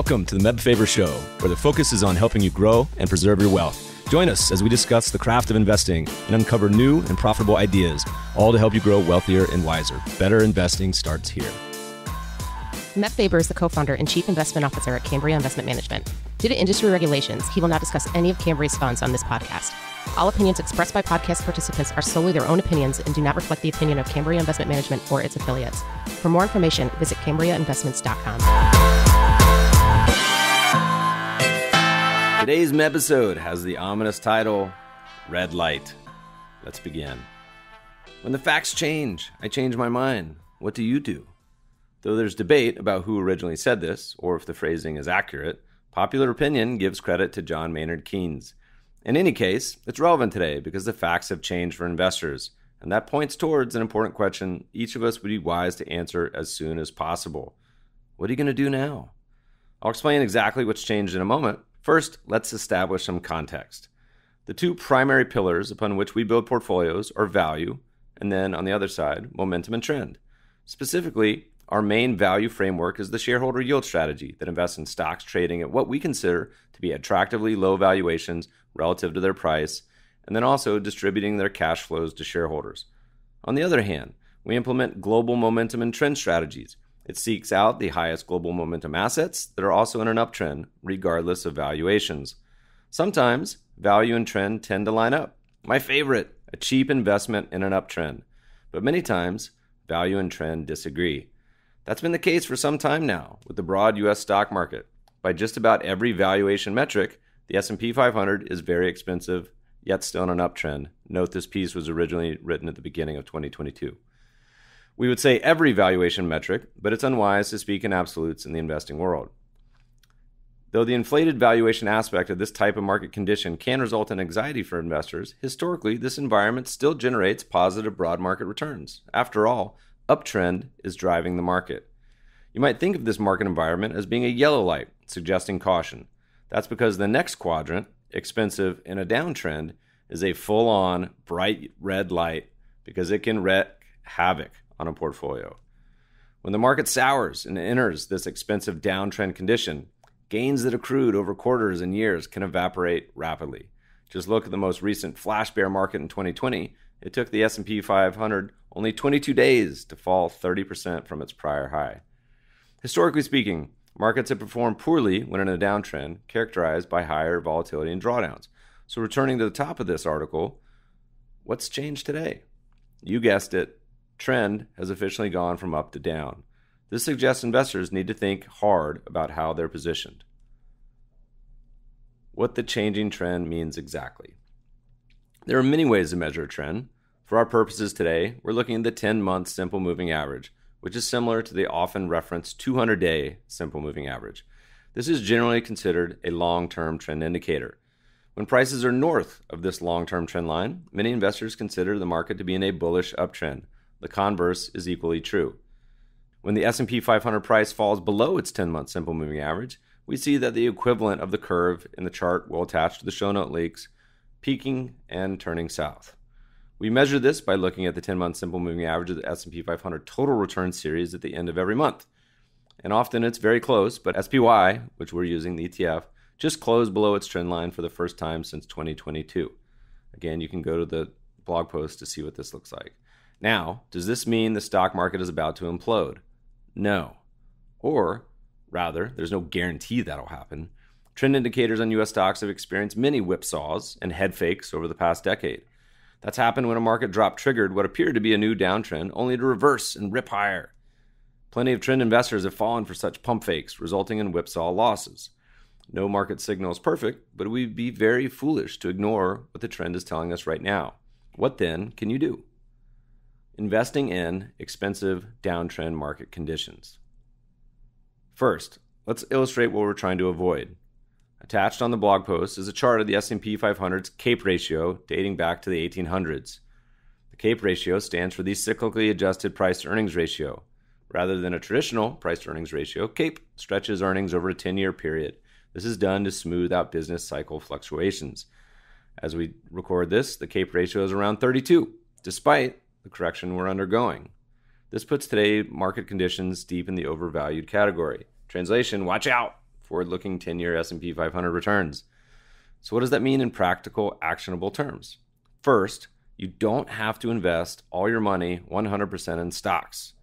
Welcome to the Meb Faber Show, where the focus is on helping you grow and preserve your wealth. Join us as we discuss the craft of investing and uncover new and profitable ideas, all to help you grow wealthier and wiser. Better investing starts here. Meb Faber is the co-founder and chief investment officer at Cambria Investment Management. Due to industry regulations, he will not discuss any of Cambria's funds on this podcast. All opinions expressed by podcast participants are solely their own opinions and do not reflect the opinion of Cambria Investment Management or its affiliates. For more information, visit CambriaInvestments.com. Today's episode has the ominous title Red Light. Let's begin. When the facts change, I change my mind. What do you do? Though there's debate about who originally said this, or if the phrasing is accurate, popular opinion gives credit to John Maynard Keynes. In any case, it's relevant today because the facts have changed for investors, and that points towards an important question each of us would be wise to answer as soon as possible. What are you going to do now? I'll explain exactly what's changed in a moment. First, let's establish some context. The two primary pillars upon which we build portfolios are value, and then on the other side, momentum and trend. Specifically, our main value framework is the shareholder yield strategy that invests in stocks trading at what we consider to be attractively low valuations relative to their price, and then also distributing their cash flows to shareholders. On the other hand, we implement global momentum and trend strategies. It seeks out the highest global momentum assets that are also in an uptrend, regardless of valuations. Sometimes value and trend tend to line up. My favorite, a cheap investment in an uptrend. But many times, value and trend disagree. That's been the case for some time now with the broad US stock market. By just about every valuation metric, the S&P 500 is very expensive, yet still in an uptrend. Note this piece was originally written at the beginning of 2022. We would say every valuation metric, but it's unwise to speak in absolutes in the investing world. Though the inflated valuation aspect of this type of market condition can result in anxiety for investors, historically this environment still generates positive broad market returns. After all, uptrend is driving the market. You might think of this market environment as being a yellow light, suggesting caution. That's because the next quadrant, expensive in a downtrend, is a full on bright red light because it can wreak havoc on a portfolio. When the market sours and enters this expensive downtrend condition, gains that accrued over quarters and years can evaporate rapidly. Just look at the most recent flash bear market in 2020. It took the S&P 500 only 22 days to fall 30% from its prior high. Historically speaking, markets have performed poorly when in a downtrend characterized by higher volatility and drawdowns. So, returning to the top of this article, what's changed today? You guessed it, trend has officially gone from up to down. This suggests investors need to think hard about how they're positioned. What the changing trend means exactly. There are many ways to measure a trend. For our purposes today, we're looking at the 10 month simple moving average, which is similar to the often referenced 200 day simple moving average. This is generally considered a long term trend indicator. When prices are north of this long term trend line, many investors consider the market to be in a bullish uptrend. The converse is equally true. When the S&P 500 price falls below its 10-month simple moving average, we see that the equivalent of the curve in the chart will attach to the show note links, peaking and turning south. We measure this by looking at the 10-month simple moving average of the S&P 500 total return series at the end of every month. And often it's very close, but SPY, which we're using the ETF, just closed below its trend line for the first time since 2022. Again, you can go to the blog post to see what this looks like. Now, does this mean the stock market is about to implode? No. Or, rather, there's no guarantee that'll happen. Trend indicators on US stocks have experienced many whipsaws and head fakes over the past decade. That's happened when a market drop triggered what appeared to be a new downtrend, only to reverse and rip higher. Plenty of trend investors have fallen for such pump fakes, resulting in whipsaw losses. No market signal is perfect, but we'd be very foolish to ignore what the trend is telling us right now. What then can you do? Investing in expensive downtrend market conditions. First, let's illustrate what we're trying to avoid. Attached on the blog post is a chart of the S&P 500's CAPE ratio dating back to the 1800s. The CAPE ratio stands for the cyclically adjusted price earnings ratio. Rather than a traditional price earnings ratio, CAPE stretches earnings over a 10-year period. This is done to smooth out business cycle fluctuations. As we record this, the CAPE ratio is around 32, despite the correction we're undergoing. This puts today market conditions deep in the overvalued category. Translation, watch out forward-looking 10-year S&P 500 returns. So what does that mean in practical, actionable terms? First, you don't have to invest all your money 100% in stocks.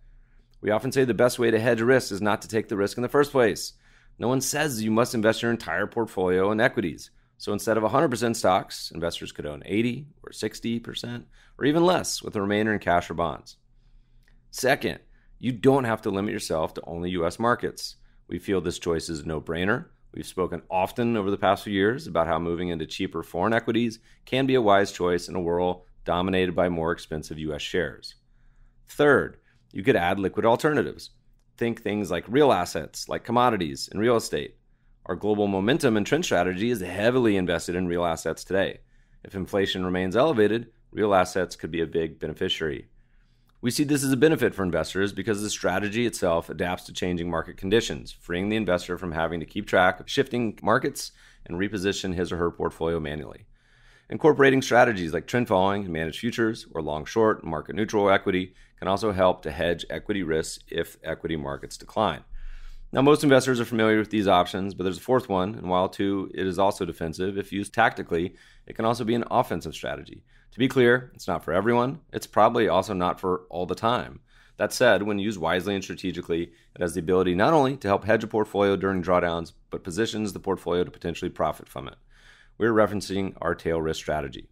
We often say the best way to hedge risk is not to take the risk in the first place. No one says you must invest your entire portfolio in equities. So instead of 100% stocks, investors could own 80 or 60% or even less with the remainder in cash or bonds. Second, you don't have to limit yourself to only US markets. We feel this choice is a no brainer. We've spoken often over the past few years about how moving into cheaper foreign equities can be a wise choice in a world dominated by more expensive US shares. Third, you could add liquid alternatives. Think things like real assets, like commodities and real estate. Our global momentum and trend strategy is heavily invested in real assets today. If inflation remains elevated, real assets could be a big beneficiary. We see this as a benefit for investors because the strategy itself adapts to changing market conditions, freeing the investor from having to keep track of shifting markets and reposition his or her portfolio manually. Incorporating strategies like trend following managed futures or long short market neutral equity can also help to hedge equity risks if equity markets decline. Now, most investors are familiar with these options, but there's a fourth one, and while two, it is also defensive. If used tactically, it can also be an offensive strategy. To be clear, it's not for everyone. It's probably also not for all the time. That said, when used wisely and strategically, it has the ability not only to help hedge a portfolio during drawdowns, but positions the portfolio to potentially profit from it we're referencing our tail risk strategy.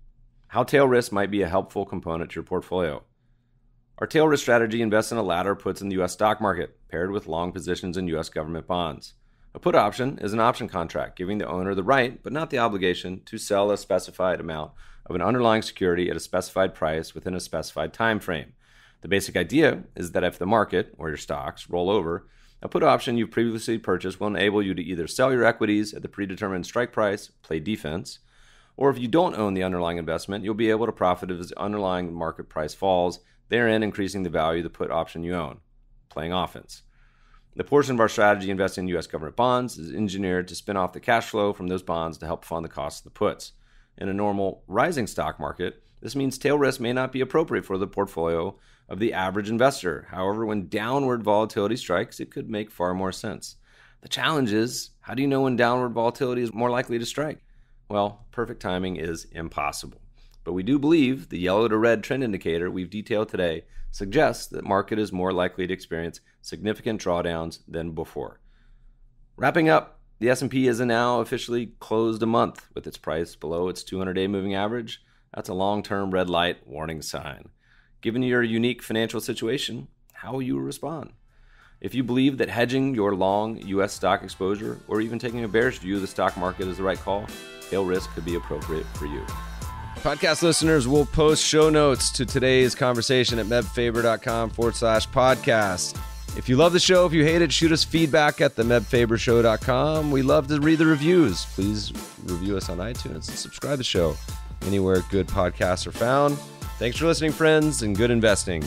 How tail risk might be a helpful component to your portfolio. Our tail risk strategy invests in a ladder of puts in the US stock market, paired with long positions in US government bonds. A put option is an option contract giving the owner the right, but not the obligation, to sell a specified amount of an underlying security at a specified price within a specified time frame. The basic idea is that if the market, or your stocks, roll over, a put option you've previously purchased will enable you to either sell your equities at the predetermined strike price, play defense, or if you don't own the underlying investment, you'll be able to profit as the underlying market price falls, therein increasing the value of the put option you own, playing offense. The portion of our strategy investing in US government bonds is engineered to spin off the cash flow from those bonds to help fund the cost of the puts. In a normal rising stock market, this means tail risk may not be appropriate for the portfolio of the average investor. However, when downward volatility strikes, it could make far more sense. The challenge is how do you know when downward volatility is more likely to strike? Well, perfect timing is impossible. But we do believe the yellow to red trend indicator we've detailed today suggests that market is more likely to experience significant drawdowns than before. Wrapping up, the S&P is now officially closed a month with its price below its 200-day moving average. That's a long-term red light warning sign. Given your unique financial situation, how will you respond? If you believe that hedging your long US stock exposure or even taking a bearish view of the stock market is the right call, tail risk could be appropriate for you. Podcast listeners will post show notes to today's conversation at mebfaber.com forward slash podcast. If you love the show, if you hate it, shoot us feedback at the mebfabershow.com. We love to read the reviews. Please review us on iTunes and subscribe to the show anywhere good podcasts are found. Thanks for listening, friends, and good investing.